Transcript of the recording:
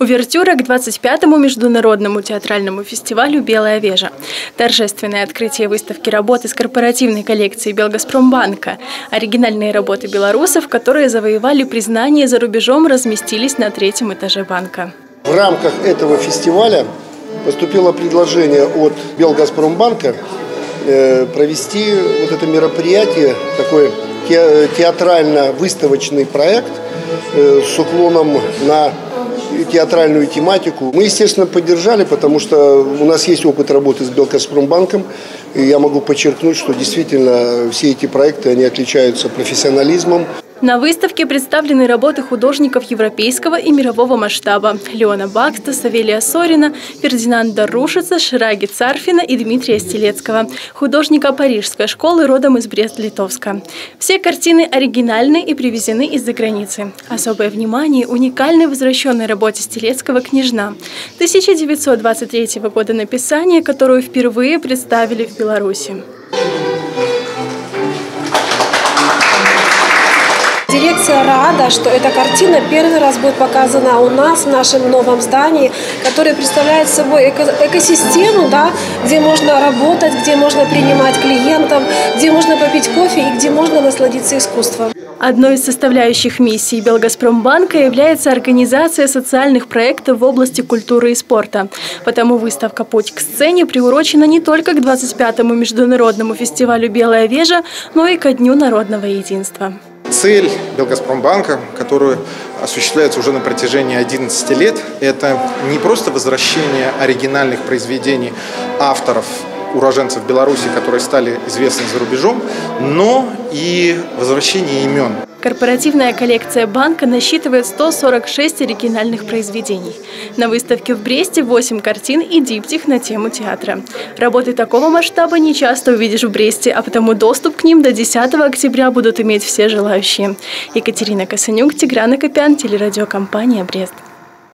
Увертюра к 25-му международному театральному фестивалю «Белая вежа». Торжественное открытие выставки работ из корпоративной коллекции Белгазпромбанка. Оригинальные работы белорусов, которые завоевали признание за рубежом, разместились на третьем этаже банка. В рамках этого фестиваля поступило предложение от Белгазпромбанка э, провести вот это мероприятие, такой театрально-выставочный проект э, с уклоном на театральную тематику. Мы, естественно, поддержали, потому что у нас есть опыт работы с Белкоспромбанком. И я могу подчеркнуть, что действительно все эти проекты, они отличаются профессионализмом. На выставке представлены работы художников европейского и мирового масштаба Леона Бакста, Савелия Сорина, Фердинанда Рушица, Шираги Царфина и Дмитрия Стелецкого, художника Парижской школы родом из Брест-Литовска. Все картины оригинальны и привезены из-за границы. Особое внимание уникальной возвращенной работе Стелецкого «Княжна» 1923 года написания, которую впервые представили в Беларуси. Дирекция рада, что эта картина первый раз будет показана у нас в нашем новом здании, которое представляет собой эко экосистему, да, где можно работать, где можно принимать клиентов, где можно попить кофе и где можно насладиться искусством. Одной из составляющих миссии Белгазпромбанка является организация социальных проектов в области культуры и спорта. Потому выставка «Путь к сцене» приурочена не только к 25-му международному фестивалю «Белая вежа», но и ко Дню народного единства. Цель Белгазпромбанка, которую осуществляется уже на протяжении 11 лет, это не просто возвращение оригинальных произведений авторов уроженцев Беларуси, которые стали известны за рубежом, но и возвращение имен. Корпоративная коллекция банка насчитывает 146 оригинальных произведений. На выставке в Бресте 8 картин и диптих на тему театра. Работы такого масштаба не часто увидишь в Бресте, а потому доступ к ним до 10 октября будут иметь все желающие. Екатерина Косанюк, Тиграна Копян, телерадиокомпания «Брест».